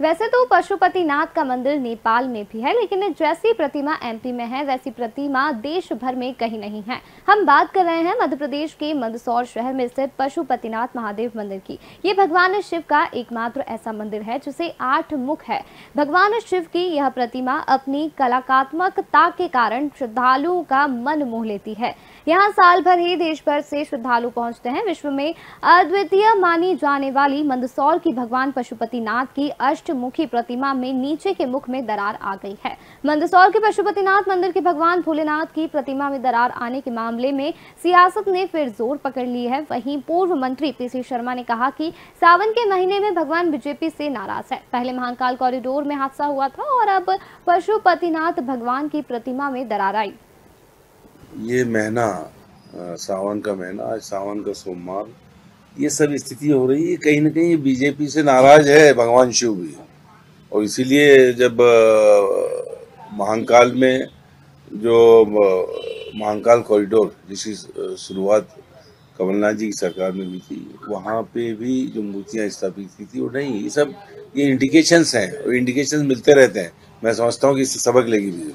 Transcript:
वैसे तो पशुपतिनाथ का मंदिर नेपाल में भी है, लेकिन जैसी प्रतिमा एमपी में है, वैसी प्रतिमा देश भर में कहीं नहीं है। हम बात कर रहे हैं मध्य प्रदेश के मंदसौर शहर में स्थित पशुपतिनाथ महादेव मंदिर की। ये भगवान शिव का एकमात्र ऐसा मंदिर है, जिसे आठ मुख है। भगवान शिव की यह प्रतिमा अपनी कलात्मकता के कारण श्रद्धालुओं का मन मोह लेती है। यहाँ साल भर ही देश भर से श्रद्धालु पहुँचते हैं। विश्व में अद्वितीय मानी जाने वाली मंदसौर की भगवान पशुपतिनाथ की अष्टमुखी प्रतिमा में नीचे के मुख में दरार आ गई है। मंदसौर के पशुपतिनाथ मंदिर के भगवान भोलेनाथ की प्रतिमा में दरार आने के मामले में सियासत ने फिर ज़ोर पकड़ ली है। वहीं पूर्व मंत्री पीसी शर्मा ने कहा कि सावन के महीने में भगवान बीजेपी से नाराज़ है। पहले महाकाल कॉरिडोर में हादसा हुआ था और अब पशुपतिनाथ भगवान की प्रतिमा में दरार आई। ये महीना सावन का महीना, आज सावन का सोमवार। ये सब स्थिति हो रही है। कहीं ना कहीं बीजेपी से नाराज़ है भगवान शिव भी। और इसीलिए जब महाकाल में जो महाकाल कॉरिडोर जिसकी शुरुआत कमलनाथ जी की सरकार में हुई थी, वहाँ पे भी जो मूर्तियाँ स्थापित की थी, वो नहीं, ये सब, ये इंडिकेशंस हैं और इंडिकेशंस मिलते रहते हैं। मैं समझता हूँ कि इससे सबक लेगी भी।